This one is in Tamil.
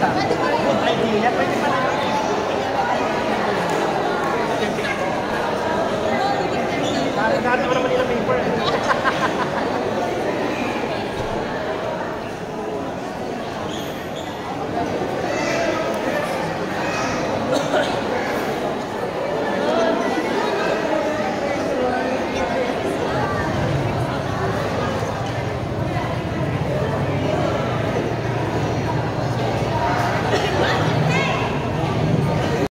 Gracias.